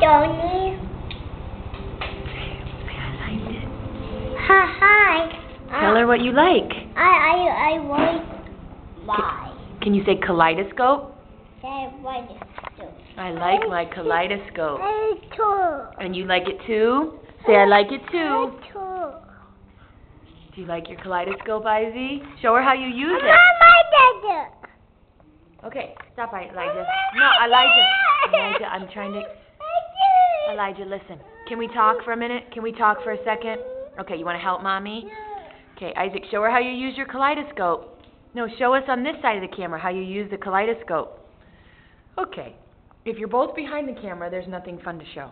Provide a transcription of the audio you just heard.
Say I liked it. Hi, hi. Tell her what you like. I, I, I like my. Can you say kaleidoscope? Is I like my kaleidoscope. I too. And you like it too? Say I like it too. I too. Do you like your kaleidoscope, Izzy? Show her how you use it. Mama. Okay, stop, I- Elijah. No, Elijah. Elijah, I'm trying to. Elijah, listen. Can we talk for a minute? Can we talk for a second? Okay, you want to help mommy? Okay, Isaac, show her how you use your kaleidoscope. No, show us on this side of the camera how you use the kaleidoscope. Okay. If you're both behind the camera, there's nothing fun to show.